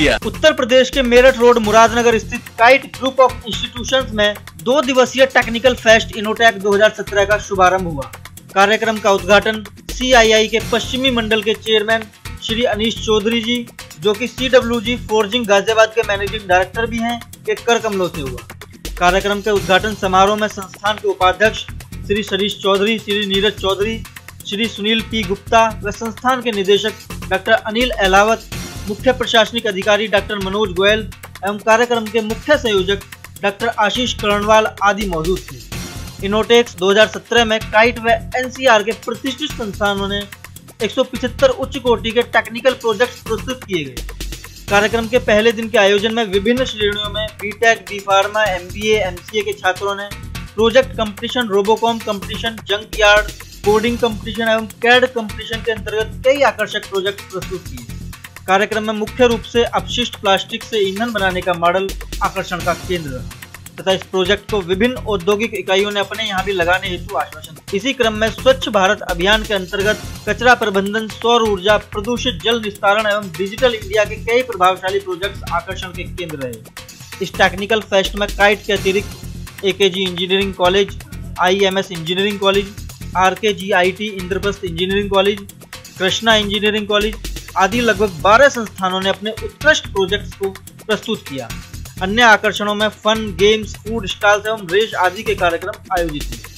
दिया उत्तर प्रदेश के मेरठ रोड मुरादनगर स्थित काइट ग्रुप ऑफ इंस्टीट्यूशन में दो दिवसीय टेक्निकल फेस्ट इनोटैक 2017 का शुभारंभ हुआ कार्यक्रम का उद्घाटन सीआईआई के पश्चिमी मंडल के चेयरमैन श्री अनिश चौधरी जी जो कि C W G forging Ghaziabad के मैनेजिंग डायरेक्टर भी हैं के कर कमलों ऐसी हुआ कार्यक्रम के उद्घाटन समारोह में संस्थान के उपाध्यक्ष श्री सरीश चौधरी श्री नीरज चौधरी श्री सुनील पी गुप्ता व संस्थान के निदेशक डॉक्टर अनिल अलावत मुख्य प्रशासनिक अधिकारी डॉक्टर मनोज गोयल एवं कार्यक्रम के मुख्य संयोजक डॉक्टर आशीष करणवाल आदि मौजूद थे इनोटेक्स 2017 में काइट व एनसीआर के प्रतिष्ठित संस्थानों ने एक उच्च कोटि के टेक्निकल प्रोजेक्ट प्रस्तुत किए गए कार्यक्रम के पहले दिन के आयोजन में विभिन्न श्रेणियों में B tech B pharma M B के छात्रों ने project competition Robocom competition junk yard coding competition एवं कैड कंपटीशन के अंतर्गत कई आकर्षक प्रोजेक्ट प्रस्तुत किए कार्यक्रम में मुख्य रूप से अपशिष्ट प्लास्टिक से ईंधन बनाने का मॉडल आकर्षण का केंद्र तथा इस प्रोजेक्ट को विभिन्न औद्योगिक इकाइयों ने अपने यहाँ भी लगाने हेतु आश्वासन इसी क्रम में स्वच्छ भारत अभियान के अंतर्गत कचरा प्रबंधन सौर ऊर्जा प्रदूषित जल निस्तारण एवं डिजिटल इंडिया के कई प्रभावशाली प्रोजेक्ट आकर्षण के केंद्र रहे इस टेक्निकल फेस्ट में काइट के अतिरिक्त A engineering college I engineering college R K Indraprastha engineering college Krishna engineering college आदि लगभग 12 संस्थानों ने अपने उत्कृष्ट प्रोजेक्ट्स को प्रस्तुत किया अन्य आकर्षणों में फन गेम्स फूड स्टॉल एवं रेस आदि के कार्यक्रम आयोजित हुए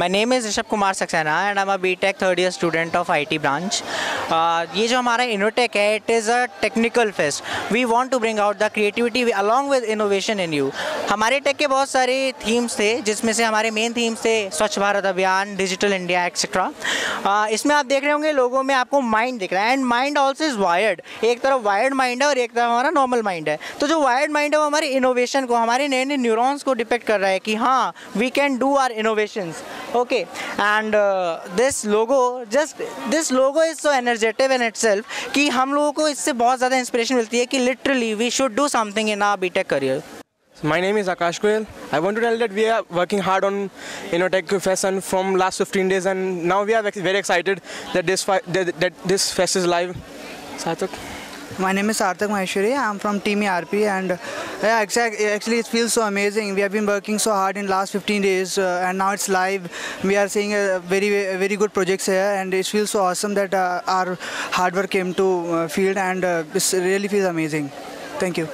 My name is Rishabh Kumar Saxena and I'm a BTech third year student of IT branch. Uh, ये जो हमारा इनोटेक है it is a technical fest we want to bring out the creativity along with innovation in you हमारे tech के बहुत सारे themes थे जिसमें से हमारे मेन थीम्स थे स्वच्छ भारत अभियान डिजिटल इंडिया एक्सेट्रा इसमें आप देख रहे होंगे लोगों में आपको माइंड दिख रहा है and mind also is wired एक तरफ वायर्ड माइंड है और एक तरफ हमारा नॉर्मल माइंड है तो जो वायर्ड माइंड है वो हमारे इनोवेशन को हमारे नए नए न्यूरॉन्स को डिपेक्ट कर रहा है कि हाँ we can do our innovations okay and this logo just this logo is so energy energetive in it कि हम लोगों को इससे बहुत ज़्यादा इंस्पिरेशन मिलती है कि literally we should do something in R B career my name is Akash Goyal I want to tell that we are working hard on Innotech fashion from last fifteen days and now we are very excited that this this is live सातक My name is Sarthak Maheshwari. I'm from Team ERP and uh, actually it feels so amazing. We have been working so hard in last 15 days uh, and now it's live. We are seeing a very very good projects here and it feels so awesome that uh, our hard work came to uh, field and uh, it really feels amazing. Thank you.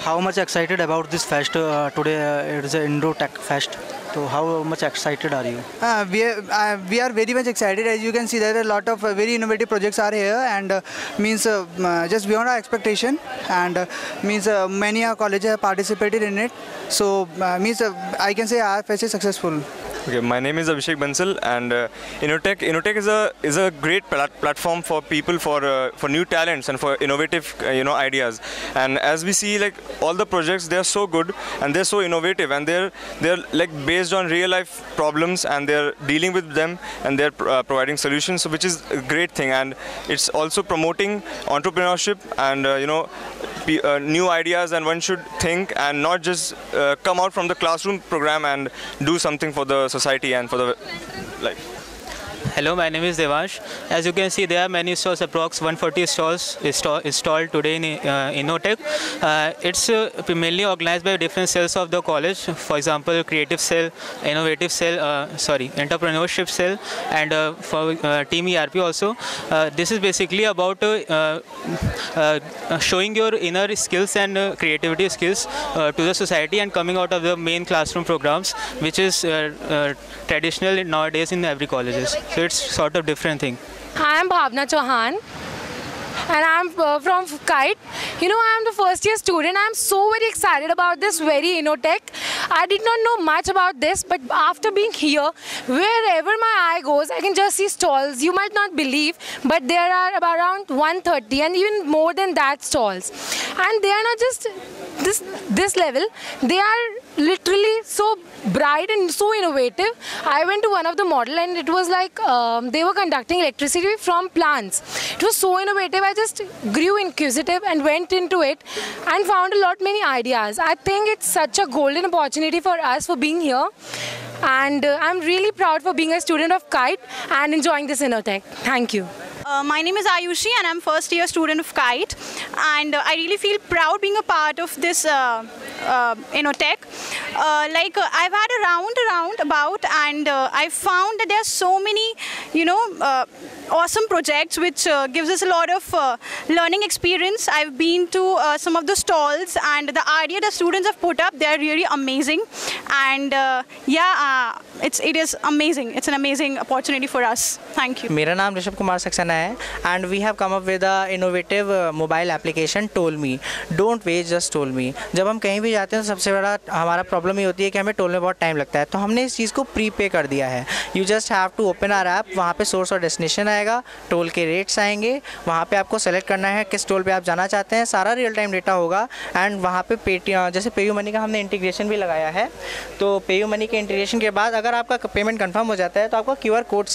How much excited about this fest uh, today? it is an Indo Tech Fest. So how much excited are you? Uh, we, are, uh, we are very much excited. As you can see, there are a lot of uh, very innovative projects are here and uh, means uh, uh, just beyond our expectation and means many our colleges have participated in it. So means I can say RFS is successful. Okay, my name is Abhishek Bansal, and uh, Innotech Innotech is a is a great plat platform for people for uh, for new talents and for innovative uh, you know ideas. And as we see, like all the projects, they are so good and they're so innovative and they're they're like based on real life problems and they're dealing with them and they're uh, providing solutions, which is a great thing. And it's also promoting entrepreneurship and uh, you know uh, new ideas. And one should think and not just uh, come out from the classroom program and do something for the society society and for the life. Hello, my name is Devansh. As you can see, there are many stores, approx 140 stores installed today in uh, Innotech. Uh, it's uh, mainly organized by different cells of the college. For example, creative cell, innovative cell, uh, sorry, entrepreneurship cell, and uh, for uh, team ERP also. this is basically about showing your inner skills and creativity skills to the society and coming out of the main classroom programs, which is traditional nowadays in every colleges. So so it's sort of different thing. I am Bhavna Chauhan and I'm uh, from Kite. You know, I'm the first year student. I'm so very excited about this very Innotech I did not know much about this, but after being here, wherever my eye goes, I can just see stalls. You might not believe, but there are about around 130 and even more than that stalls. And they are not just this this level. They are literally so bright and so innovative. I went to one of the model and it was like um, they were conducting electricity from plants. It was so innovative. I just grew inquisitive and went into it and found a lot many ideas. I think it's such a golden opportunity opportunity for us for being here. And uh, I'm really proud for being a student of Kite and enjoying this InnoTech. Thank you. Uh, my name is Ayushi and I'm first year student of Kite and uh, I really feel proud being a part of this uh, uh, InnoTech. Uh, like uh, I've had a round around about and uh, I found that there are so many, you know, uh, awesome projects which uh, gives us a lot of uh, learning experience. I've been to uh, some of the stalls and the idea the students have put up, they're really amazing. And uh, yeah, uh, it's it is amazing. It's an amazing opportunity for us. Thank you. मेरा नाम ऋषभ कुमार सक्सेना है and we have come up with a innovative mobile application tell me don't wait just tell me जब हम कहीं भी जाते हैं तो सबसे बड़ा हमारा प्रॉब्लम ये होती है कि हमें टोल में बहुत टाइम लगता है तो हमने इस चीज़ को प्री पे कर दिया है you just have to open our app वहाँ पे सोर्स और डेस्टिनेशन आएगा टोल के रेट्स आएंगे वहाँ पे आपको सेलेक्ट करना है किस टोल पे आप जाना चाहते हैं सारा रियल टाइम डेटा होगा एंड वहाँ पे पे जैसे पेयू मनी का हमने इंटीग्रेशन भी लगाया है तो पे मनी के इंटीग्रेशन के बाद अगर आपका पेमेंट कन्फर्म हो जाता है तो आपका क्यू कोड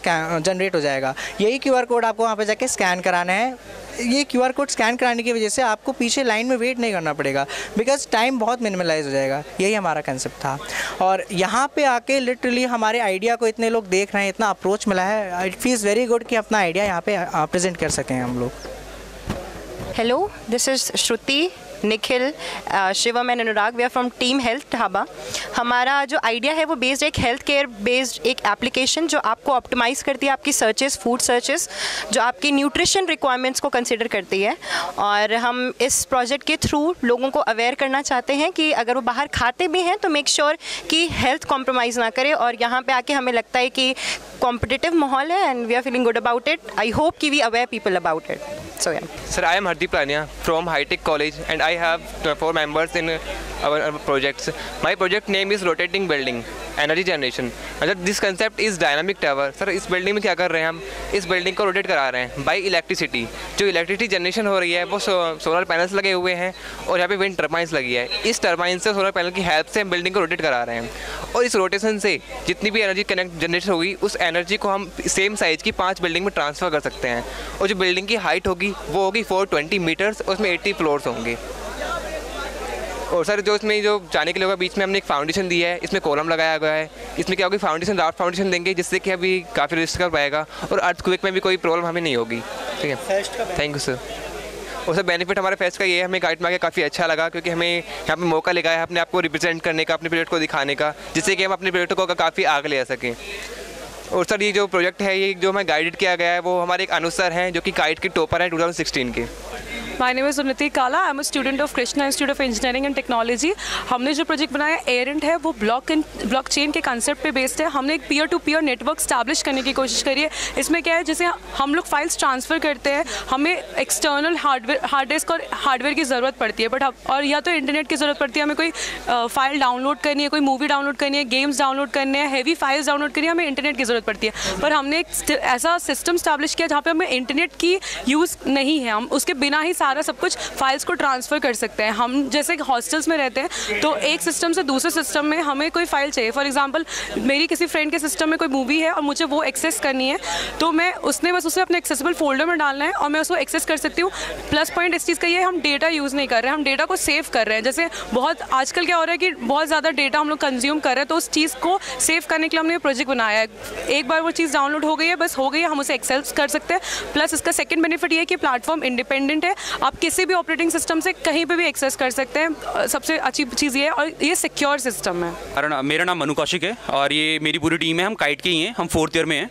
जनरेट हो जाएगा यही क्यू कोड आपको वहाँ पर जाके स्कैन कराना है ये क्यू कोड स्कैन कराने की वजह से आपको पीछे लाइन में वेट नहीं करना पड़ेगा बिकॉज टाइम बहुत मिनिमलाइज हो जाएगा यही हमारा कंसेप्ट था और यहाँ पे आके लिटरली हमारे आइडिया को इतने लोग देख रहे हैं इतना अप्रोच मिला है इट फील्स वेरी गुड कि अपना आइडिया यहाँ पे प्रेजेंट कर सकें हम लोग hello this is Shruti Nikhil Shivam and Anurag we are from team health Dhaba हमारा जो आइडिया है वो बेस्ड एक हेल्थ केयर बेस्ड एक एप्लीकेशन जो आपको ऑप्टिमाइज़ करती है आपकी सर्चेस फूड सर्चेस जो आपकी न्यूट्रिशन रिक्वायरमेंट्स को कंसिडर करती है और हम इस प्रोजेक्ट के थ्रू लोगों को अवेयर करना चाहते हैं कि अगर वो बाहर खाते भी हैं तो मेक श्योर sure कि हेल्थ कॉम्प्रोमाइज़ ना करें और यहाँ पर आके हमें लगता है कि कॉम्पिटिटिव माहौल है and we are feeling good about it I hope कि we aware people about it so sir I am Hardeep Lania from hitech college and I have four members in our projects. My project name is rotating building, energy generation. मतलब this concept is dynamic tower sir इस building में क्या कर रहे हैं हम इस building को रोटेट करा रहे हैं बाई इलेक्ट्रिसिटी जो इलेक्ट्रिसिटी जनरेशन हो रही है वो सोलर पैनल्स लगे हुए हैं और यहाँ पे विंड टर्बाइंस लगी है इस टर्बाइन से सोलर पैनल की हेल्प से हम बिल्डिंग को रोटेट करा रहे हैं और इस रोटेशन से जितनी भी एनर्जी कनेक्ट जनरेट होगी उस एनर्जी को हम सेम साइज़ की पाँच बिल्डिंग में ट्रांसफ़र कर सकते हैं और जो बिल्डिंग की हाइट होगी वो होगी फोर ट्वेंटी मीटर्स उसमें एट्टी फ्लोर्स होंगे और सर जो इसमें जो जाने के लिए होगा बीच में हमने एक फाउंडेशन दिया है इसमें कॉलम लगाया गया है इसमें क्या होगी फाउंडेशन राउट फाउंडेशन देंगे जिससे कि अभी काफ़ी रजिस्टर कर पाएगा और अर्थ क्विक में भी कोई प्रॉब्लम हमें नहीं होगी ठीक है थैंक यू सर और सर बेनिफिट हमारे फेस्ट का ये है हमें गाइड में के काफ़ी अच्छा लगा क्योंकि हमें यहाँ पे मौका लगाया है अपने आपको रिप्रेजेंट करने का अपने प्रोजेक्ट को दिखाने का जिससे कि हम अपने प्रोजेक्ट को काफ़ी आगे ले सकें और सर ये जो प्रोजेक्ट है ये जो हमें गाइडेड किया गया है वो हमारे एक अनुसर हैं जो कि गाइड के टॉपर हैं टू के my name is Unnati Kala I am student of Krishna institute of engineering and technology हमने जो प्रोजेक्ट बनाया एयरेंट है वो ब्लॉक ब्लॉक चेन के कंसेप्ट पे बेस्ड है हमने एक peer to peer network establish करने की कोशिश करी है इसमें क्या है जैसे हम लोग फाइल्स ट्रांसफ़र करते हैं हमें एक्सटर्नल हार्डवेयर हार्ड डिस्क और हार्डवेयर की ज़रूरत पड़ती है बट और या तो इंटरनेट की ज़रूरत पड़ती है हमें कोई फाइल डाउनलोड करनी है कोई मूवी डाउनलोड करनी है गेम्स डाउनलोड करने हैं हैवी फाइल्स डाउनलोड करनी है हमें इंटरनेट की ज़रूरत पड़ती है पर हमने एक ऐसा सिस्टम स्टैब्लिश किया जहाँ पर हमें इंटरनेट की यूज़ नहीं है हम उसके बिना ही सारा सब कुछ फाइल्स को ट्रांसफ़र कर सकते हैं हम जैसे हॉस्टल्स में रहते हैं तो एक सिस्टम से दूसरे सिस्टम में हमें कोई फाइल चाहिए फॉर एग्जाम्पल मेरी किसी फ्रेंड के सिस्टम में कोई मूवी है और मुझे वो एक्सेस करनी है तो मैं उसने बस उसे अपने एक्सेसिबल फोल्डर में डालना है और मैं उसको एक्सेस कर सकती हूँ प्लस पॉइंट इस चीज़ का ये हम डेटा यूज़ नहीं कर रहे हैं हम डेटा को सेव कर रहे हैं जैसे बहुत आजकल क्या हो रहा है कि बहुत ज़्यादा डेटा हम लोग कंज्यूम कर रहे हैं तो उस चीज़ को सेव करने के लिए हमने प्रोजेक्ट बनाया है एक बार वो चीज़ डाउनलोड हो गई है बस हो गई है हम उसे एक्सेस कर सकते हैं प्लस इसका सेकेंड बेनिफिट ये है कि प्लेटफॉर्म इंडिपेंडेंट है आप किसी भी ऑपरेटिंग सिस्टम से कहीं पर भी एक्सेस कर सकते हैं सबसे अच्छी चीज़ ये है और ये सिक्योर सिस्टम है मेरा नाम मनु कौशिक है और ये मेरी पूरी टीम है हम काइट के ही हैं हम फोर्थ ईयर में हैं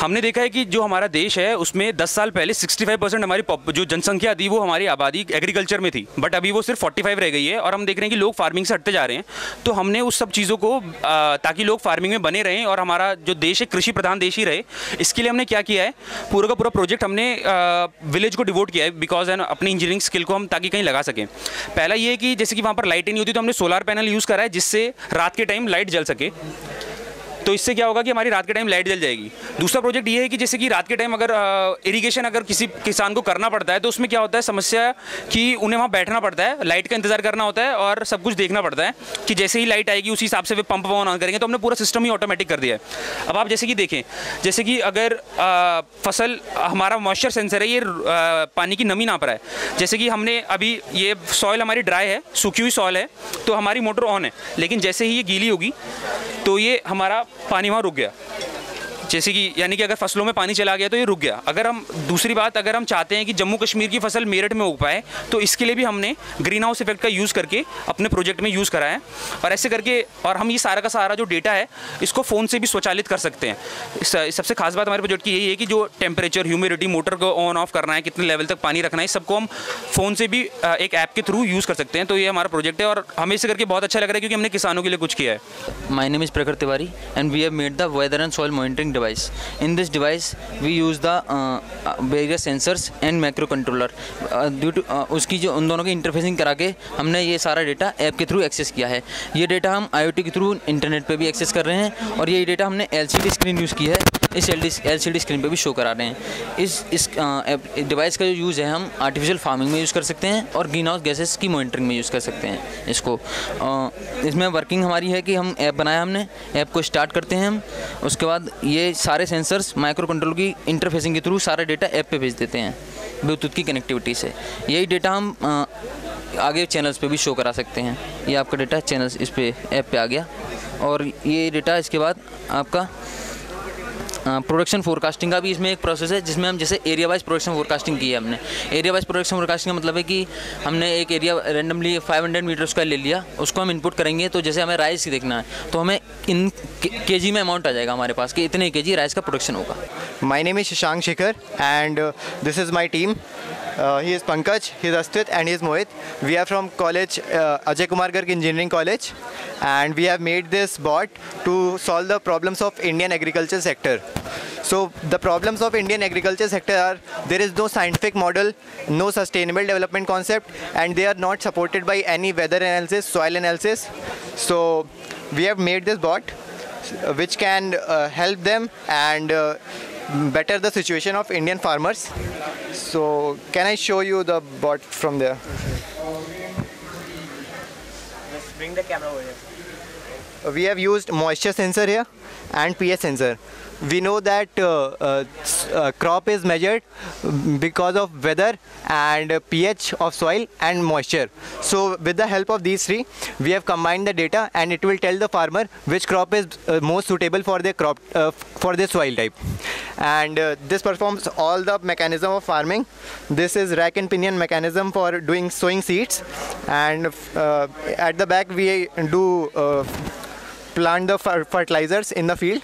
हमने देखा है कि जो हमारा देश है उसमें 10 साल पहले 65 परसेंट हमारी जो जनसंख्या थी वो हमारी आबादी एग्रीकल्चर में थी बट अभी वो सिर्फ 45 रह गई है और हम देख रहे हैं कि लोग फार्मिंग से हटते जा रहे हैं तो हमने उस सब चीज़ों को आ, ताकि लोग फार्मिंग में बने रहें और हमारा जो देश है कृषि प्रधान देश ही रहे इसके लिए हमने क्या किया है पूरा का पूरा प्रोजेक्ट हमने आ, विलेज को डिवोट किया है बिकॉज एन अपनी इंजीनियरिंग स्किल को हम ताकि कहीं लगा सकें पहला ये कि जैसे कि वहाँ पर लाइटें नहीं होती तो हमने सोलर पैनल यूज़ करा है जिससे रात के टाइम लाइट जल सके तो इससे क्या होगा कि हमारी रात के टाइम लाइट जल जाएगी दूसरा प्रोजेक्ट ये है कि जैसे कि रात के टाइम अगर इरीगेशन अगर किसी किसान को करना पड़ता है तो उसमें क्या होता है समस्या कि उन्हें वहाँ बैठना पड़ता है लाइट का इंतजार करना होता है और सब कुछ देखना पड़ता है कि जैसे ही लाइट आएगी उसी हिसाब से वे पंप ऑन करेंगे तो हमने पूरा सिस्टम ही ऑटोमेटिक कर दिया है अब आप जैसे कि देखें जैसे कि अगर फसल हमारा मॉइस्चर सेंसर है ये पानी की नमी ना पड़ा है जैसे कि हमने अभी ये सॉयल हमारी ड्राई है सूखी हुई सॉयल है तो हमारी मोटर ऑन है लेकिन जैसे ही ये गीली होगी तो ये हमारा पानी वहाँ रुक गया जैसे कि यानी कि अगर फसलों में पानी चला गया तो ये रुक गया अगर हम दूसरी बात अगर हम चाहते हैं कि जम्मू कश्मीर की फसल मेरठ में उग पाए तो इसके लिए भी हमने ग्रीन हाउस इफेक्ट का यूज़ करके अपने प्रोजेक्ट में यूज़ कराया और ऐसे करके और हम ये सारा का सारा जो डेटा है इसको फ़ोन से भी स्वचालित कर सकते हैं सबसे खास बात हमारे प्रोजेक्ट की यही है कि जो टेम्परेचर ह्यूमिडिटी मोटर को ऑन ऑफ करना है कितने लेवल तक पानी रखना है सबको हम फ़ोन से भी एक ऐप के थ्रू यूज़ कर सकते हैं तो ये हमारा प्रोजेक्ट है और हमें इसे करके बहुत अच्छा लग रहा है क्योंकि हमने किसानों के लिए कुछ किया है my is Prakhar Tiwari and we have made the weather and soil monitoring device. In this device, we use the uh, uh, various sensors and microcontroller. Due uh, to उसकी जो उन दोनों की इंटरफेसिंग करा के हमने ये सारा डेटा ऐप के थ्रू एक्सेस किया है ये डेटा हम आई के थ्रू इंटरनेट पर भी एक्सेस कर रहे हैं और ये डेटा हमने एल स्क्रीन यूज़ की है इस एल डी स्क्रीन पर भी शो करा रहे हैं इस इस डिवाइस का जो यूज़ है हम आर्टिफिशियल फार्मिंग में यूज़ कर सकते हैं और ग्रीन हाउस गैसेस की मॉनिटरिंग में यूज़ कर सकते हैं इसको इसमें वर्किंग हमारी है कि हम ऐप बनाया हमने ऐप को स्टार्ट करते हैं हम उसके बाद ये सारे सेंसर्स माइक्रो कंट्रोल की इंटरफेसिंग के थ्रू सारे डेटा ऐप पर भेज देते हैं ब्लूटूथ की कनेक्टिविटी से यही डेटा हम आगे चैनल्स पर भी शो करा सकते हैं ये आपका डेटा चैनल्स इस पर ऐप पर आ गया और ये डेटा इसके बाद आपका प्रोडक्शन फोरकास्टिंग का भी इसमें एक प्रोसेस है जिसमें हम जैसे एरिया वाइज प्रोडक्शन फोरकास्टिंग की है हमने एरिया वाइज प्रोडक्शन फोरकास्टिंग का मतलब है कि हमने एक area randomly 500 hundred metre square ले लिया उसको हम इनपुट करेंगे तो जैसे हमें राइस ही देखना है तो हमें इन के जी में अमाउंट आ जाएगा हमारे पास कि इतने के जी राइस का प्रोडक्शन होगा my name is Shashank Shekhar and this is my team Uh, he is Pankaj, he is Astvit and he is Mohit. We are from college, uh, Ajay Kumar Garg Engineering College and we have made this bot to solve the problems of Indian agriculture sector. So the problems of Indian agriculture sector are there is no scientific model, no sustainable development concept and they are not supported by any weather analysis, soil analysis. So we have made this bot which can uh, help them and uh, better the situation of Indian farmers. So can I show you the bot from there? bring the camera over here. We have used moisture sensor here and pH sensor we know that uh, uh, uh, crop is measured because of weather and pH of soil and moisture. So with the help of these three, we have combined the data and it will tell the farmer which crop is most suitable for their crop for this soil type. And this performs all the mechanism of farming. This is rack and pinion mechanism for doing sowing seeds and at the back we do plant the fertilizers in the field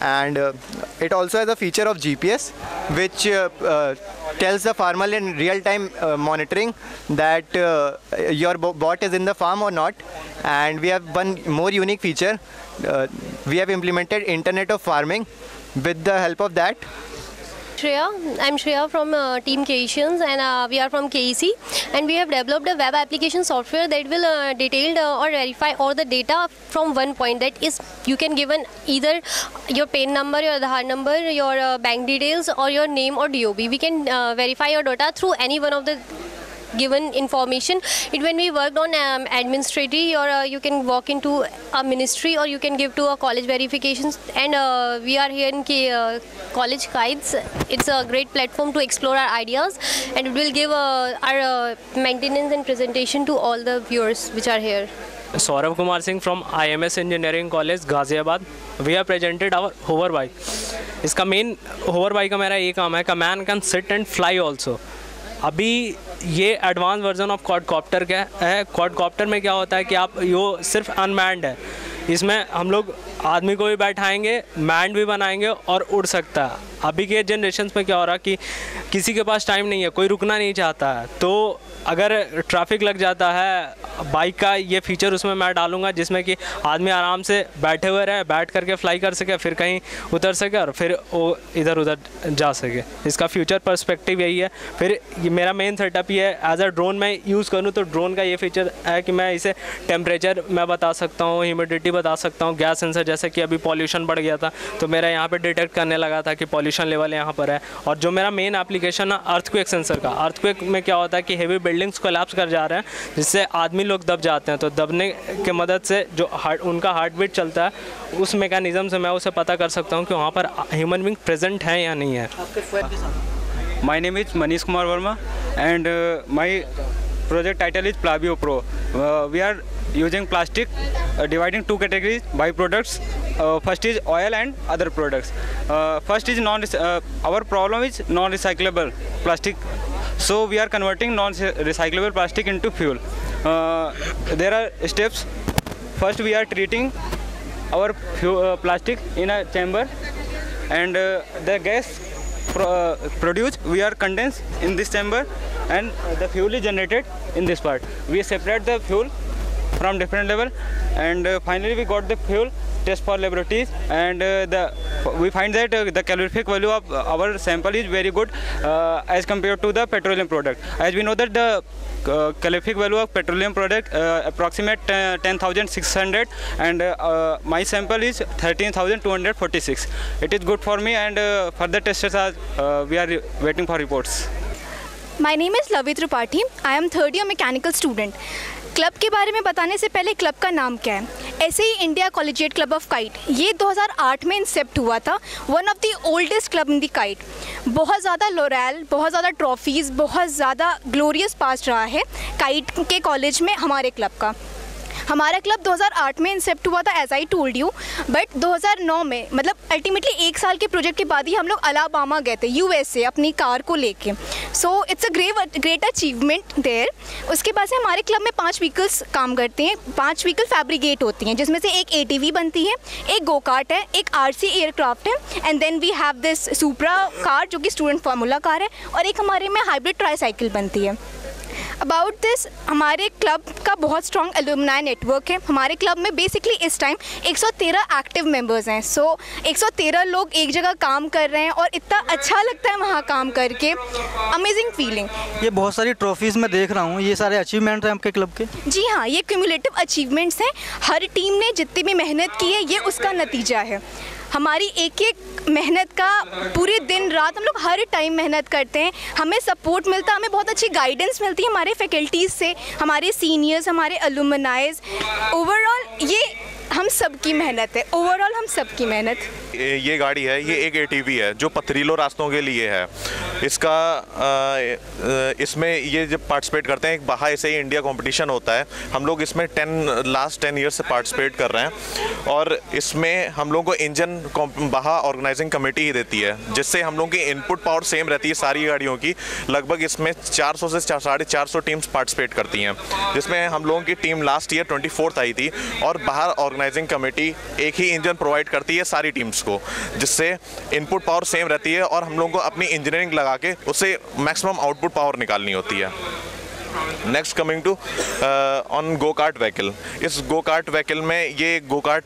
and uh, it also has a feature of GPS which uh, uh, tells the farmer in real-time uh, monitoring that uh, your bot is in the farm or not and we have one more unique feature uh, we have implemented internet of farming with the help of that Shreya, I'm Shreya from uh, Team Creations and uh, we are from KEC and we have developed a web application software that will uh, detail uh, or verify all the data from one point that is you can give an either your PIN number, your Aadhaar number, your uh, bank details or your name or DOB. We can uh, verify your data through any one of the given information. It when we worked on um, administrative or uh, you can walk into a ministry or you can give to a college verifications and uh, we are here in K, uh, college guides. It's a great platform to explore our ideas and it will give uh, our uh, maintenance and presentation to all the viewers which are here. Saurav Kumar Singh from IMS Engineering College, Ghaziabad. We have presented our hover bike. इसका main hover bike का मेरा ये काम है का man can sit and fly also अभी ये advance version of quadcopter का है क्वाडकॉप्टर में क्या होता है कि आप यो सिर्फ अनमैंड है इसमें हम लोग आदमी को भी बैठाएंगे मैंड भी बनाएंगे और उड़ सकता है अभी के जनरेशन में क्या हो रहा कि किसी के पास टाइम नहीं है कोई रुकना नहीं चाहता है तो अगर ट्रैफिक लग जाता है बाइक का ये फीचर उसमें मैं डालूंगा जिसमें कि आदमी आराम से बैठे हुए रहे बैठ करके फ्लाई कर सके फिर कहीं उतर सके और फिर वो इधर उधर जा सके इसका फ्यूचर पर्सपेक्टिव यही है फिर ये मेरा मेन सेटअप ये है एज अ ड्रोन मैं यूज़ करूँ तो ड्रोन का ये फीचर है कि मैं इसे टेम्परेचर मैं बता सकता हूँ ह्यूमिडिटी बता सकता हूँ गैस सेंसर जैसे कि अभी पॉल्यूशन बढ़ गया था तो मेरा यहाँ पे डिटेक्ट करने लगा था कि पॉल्यूशन लेवल यहाँ पर है और जो मेरा मेन एप्लीकेशन है अर्थक्वेक सेंसर का अर्थक्वेक में क्या होता है कि हेवी बिल्डिंग्स कोलैप्स कर जा रहे हैं जिससे आदमी लोग दब जाते हैं तो दबने के मदद से जो हार्ट उनका हार्ट बीट चलता है उस मेकानिज़म से मैं उसे पता कर सकता हूँ कि वहाँ पर ह्यूमन बींग प्रेजेंट है या नहीं है my name is Manish Kumar Verma and my project title is प्लाबियो pro uh, we are using plastic uh, dividing two categories by products uh, first is oil and other products uh, first is non uh, our problem is non recyclable plastic so we are converting non recyclable plastic into fuel uh, there are steps first we are treating our plastic in a chamber and the gas pro produced we are condensed in this chamber and the fuel is generated in this part we separate the fuel from different level and uh, finally we got the fuel test for laboratories and uh, the we find that uh, the calorific value of our sample is very good uh, as compared to the petroleum product as we know that the Calorific value of petroleum product uh, approximate 10,600 and uh, uh, my sample is 13,246. It is good for me, and further tests are we are waiting for reports. My name is Lavitra Tripathi. I am third year mechanical student. Club के बारे में बताने से पहले club का नाम क्या है ऐसे ही India collegiate club of KIET ये 2008 में इंसेप्ट हुआ था one of the oldest club in the KIET बहुत ज़्यादा लोरेल बहुत ज़्यादा ट्रॉफीज़ बहुत ज़्यादा ग्लोरियस पास रहा है काइट के कॉलेज में हमारे क्लब का हमारा क्लब 2008 में इंसेप्ट हुआ था as I told you but 2009 में मतलब अल्टीमेटली एक साल के प्रोजेक्ट के बाद ही हम लोग अलाबामा गए थे यूएसए अपनी कार को लेके so it's a grave great achievement there उसके बाद से हमारे क्लब में पाँच व्हीकल्स काम करते हैं पाँच व्हीकल फैब्रिकेट होती हैं जिसमें से एक ए बनती है एक गो कार्ट है एक आर एयरक्राफ्ट है and then we have this Supra car जो कि स्टूडेंट फार्मूला कार है और एक हमारे में हाइब्रिड ट्राईसाइकिल बनती है अबाउट दिस हमारे क्लब का बहुत स्ट्रॉन्ग एलुमनाई नेटवर्क है हमारे क्लब में बेसिकली इस टाइम 113 एक्टिव मेंबर्स हैं सो so, 113 लोग एक जगह काम कर रहे हैं और इतना अच्छा लगता है वहाँ काम करके अमेजिंग फीलिंग ये बहुत सारी ट्रॉफीज़ मैं देख रहा हूँ ये सारे अचीवमेंट हैं आपके क्लब के जी हाँ ये क्यूमुलेटिव अचीवमेंट्स हैं हर टीम ने जितनी भी मेहनत की है ये उसका नतीजा है हमारी एक एक मेहनत का पूरे दिन रात हम लोग हर टाइम मेहनत करते हैं हमें सपोर्ट मिलता है हमें बहुत अच्छी गाइडेंस मिलती है हमारे फैकल्टीज़ से हमारे सीनियर्स हमारे अलुमनाइज ओवरऑल ये हम सबकी मेहनत है ओवरऑल हम सबकी मेहनत ये गाड़ी है ये एक ए है जो पथरीलो रास्तों के लिए है इसका इसमें ये जब पार्टिसिपेट करते हैं एक बाहर से ही इंडिया कंपटीशन होता है हम लोग इसमें टेन लास्ट टेन ईयर से पार्टिसिपेट कर रहे हैं और इसमें हम लोगों को इंजन बाहा ऑर्गेनाइजिंग कमेटी ही देती है जिससे हम लोगों की इनपुट पावर सेम रहती है सारी गाड़ियों की लगभग इसमें 400 से साढ़े चार सौ टीम्स पार्टिसिपेट करती हैं जिसमें हम लोगों की टीम लास्ट ईयर ट्वेंटी आई थी और बाहर ऑर्गेनाइजिंग कमेटी एक ही इंजन प्रोवाइड करती है सारी टीम्स को जिससे इनपुट पावर सेम रहती है और हम लोगों को अपनी इंजीनियरिंग लगा के उससे मैक्सिमम आउटपुट पावर निकालनी होती है next coming to on go kart vehicle इस गो कार्ट व्हीकल में ये गो कार्ट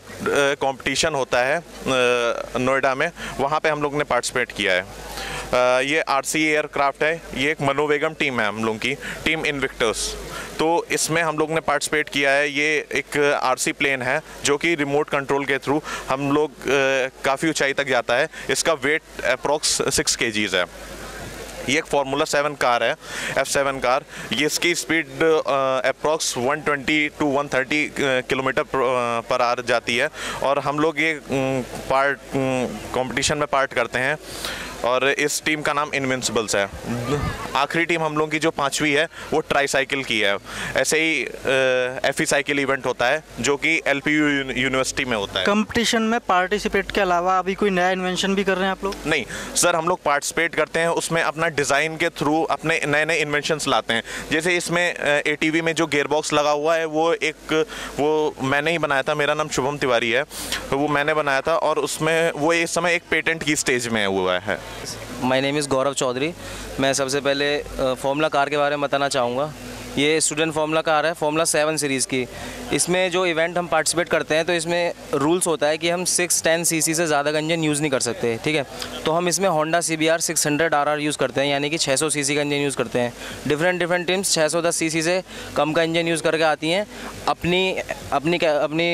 कॉम्पिटिशन होता है uh, नोएडा में वहाँ पे हम लोग ने पार्टिसिपेट किया है uh, ये आरसी एयरक्राफ्ट है ये एक मनोवेगम टीम है हम लोग की टीम इनविक्टर्स तो इसमें हम लोग ने पार्टिसिपेट किया है ये एक आरसी प्लेन है जो कि रिमोट कंट्रोल के थ्रू हम लोग काफ़ी ऊंचाई तक जाता है इसका वेट अप्रोक्स सिक्स के है ये एक फार्मूला सेवन कार है एफ सेवन कार ये इसकी स्पीड अप्रॉक्स 120 टू 130 किलोमीटर पर आर जाती है और हम लोग ये पार्ट कंपटीशन में पार्ट करते हैं और इस टीम का नाम इनविंसिबल्स है आखिरी टीम हम लोगों की जो पाँचवीं है वो ट्राई साइकिल की है ऐसे ही एफ ई साइकिल इवेंट होता है जो कि एल पी यू यूनिवर्सिटी में होता है कंपटीशन में पार्टिसिपेट के अलावा अभी कोई नया इन्वेंशन भी कर रहे हैं आप लोग नहीं सर हम लोग पार्टिसिपेट करते हैं उसमें अपना डिज़ाइन के थ्रू अपने नए नए इन्वेंशन लाते हैं जैसे इसमें ए में जो गेयर बॉक्स लगा हुआ है वो एक वो मैंने ही बनाया था मेरा नाम शुभम तिवारी है वो मैंने बनाया था और उसमें वो इस समय एक पेटेंट की स्टेज में हुआ है my name is Gaurav Chaudhary मैं सबसे पहले फॉर्मूला कार के बारे में बताना चाहूँगा ये स्टूडेंट फॉर्मूला का आ रहा है फॉर्मूला सेवन सीरीज़ की इसमें जो इवेंट हम पार्टिसिपेट करते हैं तो इसमें रूल्स होता है कि हम सिक्स टेन सी से ज़्यादा का इंजन यूज़ नहीं कर सकते ठीक है तो हम इसमें Honda C B R six hundred R R use करते हैं यानी कि छः सौ सी सी का इंजन यूज़ करते हैं डिफरेंट डिफरेंट टीम्स छः सौ दस सी सी से कम का इंजन यूज़ करके आती हैं अपनी अपनी अपनी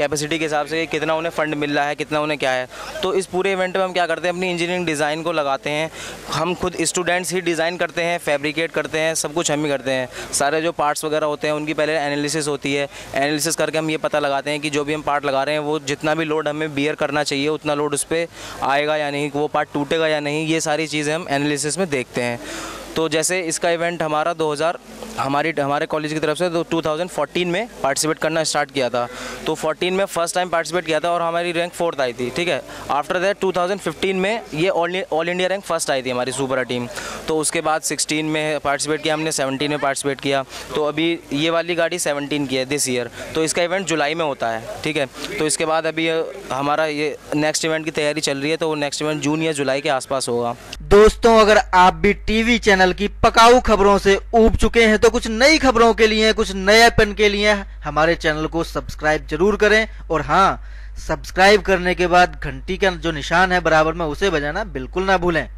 कैपेसिटी के हिसाब से कितना उन्हें फ़ंड मिल रहा है कितना उन्हें क्या है तो इस पूरे इवेंट में हम क्या करते हैं अपनी इंजीनियरिंग डिज़ाइन को लगाते हैं हम खुद स्टूडेंट्स ही डिज़ाइन करते हैं फैब्रिकेट करते हैं सब कुछ हम ही करते हैं सारे जो पार्ट्स वगैरह होते हैं उनकी पहले एनालिसिस होती है एनालिसिस करके हम ये पता लगाते हैं कि जो भी हम पार्ट लगा रहे हैं वो जितना भी लोड हमें बियर करना चाहिए उतना लोड उस पर आएगा या नहीं वो पार्ट टूटेगा या नहीं ये सारी चीज़ें हम एनालिसिस में देखते हैं तो जैसे इसका इवेंट हमारा 2000 हमारी हमारे कॉलेज की तरफ से तो 2014 में पार्टिसिपेट करना स्टार्ट किया था तो 14 में फर्स्ट टाइम पार्टिसिपेट किया था और हमारी रैंक फोर्थ आई थी ठीक है आफ्टर दैट 2015 में ये ऑल इंडिया रैंक फर्स्ट आई थी हमारी सुपरा टीम तो उसके बाद 16 में पार्टिसिपेट किया हमने 17 में पार्टिसिपेट किया तो अभी ये वाली गाड़ी 17 की है दिस ईयर तो इसका इवेंट जुलाई में होता है ठीक है तो इसके बाद अभी हमारा ये नेक्स्ट इवेंट की तैयारी चल रही है तो नेक्स्ट इवेंट जून या जुलाई के आसपास होगा दोस्तों अगर आप भी टीवी चैनल की पकाऊ खबरों से ऊब चुके हैं तो कुछ नई खबरों के लिए कुछ नएपन के लिए हमारे चैनल को सब्सक्राइब जरूर करें और हाँ सब्सक्राइब करने के बाद घंटी का जो निशान है बराबर में उसे बजाना बिल्कुल ना भूलें